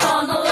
on the line.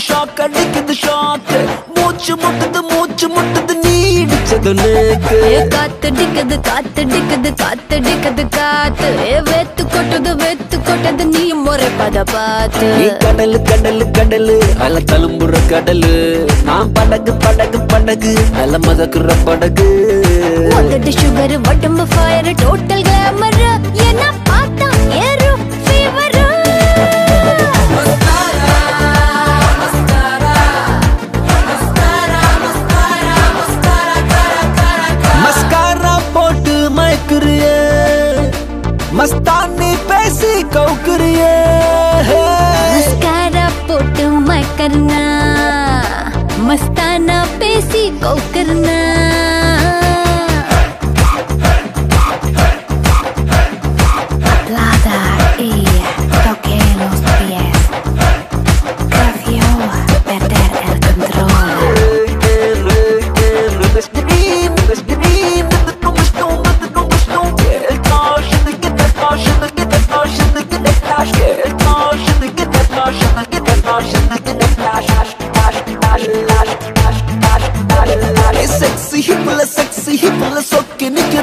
Shock மூச்சு முட்டுது மூச்சு முட்டுது நீ இடிச்சது நேக்கு காத்தடிக்குது காத்தடிக்குது காத்தடிக்குது காத்து. வெத்து கொட்டுது வெத்து கொட்டது நீ முறை பத பார்த்து. நீ கடலு கடலு கடலு அல தழும்புற கடலு. நான் படகு படகு படகு அல மதக்குற படகு. சுகர் உடம்பு ஃபயர் டோட்டல் கிளாமர் कौकरिए मस्कारा पोट करना मस्ताना पेसी कौकरना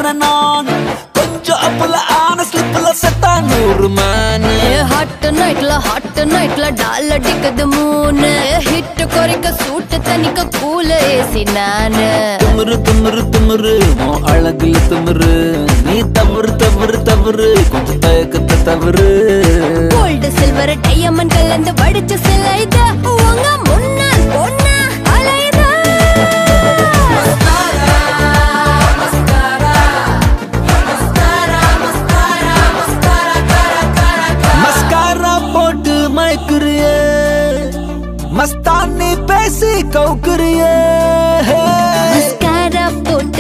நிக்கிறேன் நான் கொஞ்சம் அப்பல ஆன ஸ்லிப்ல செத்தா நூறு மேனு ஹாட் நைட்ல ஹாட் நைட்ல டால் அடிக்குது மூணு. ஹிட் குறைக்க சூட்டு தனிக்க கூல ஏசி நானு. திமிரு திமிரு திமிரு அழகுல திமிரு. நீ தவறு தவறு தவறு கொஞ்சம் தயக்கத்தை தவறு. கோல்டு சில்வர் டையமண்ட் கலந்து வடிச்ச சில இது. உங்க कौकरिया है। उसका रिपोर्ट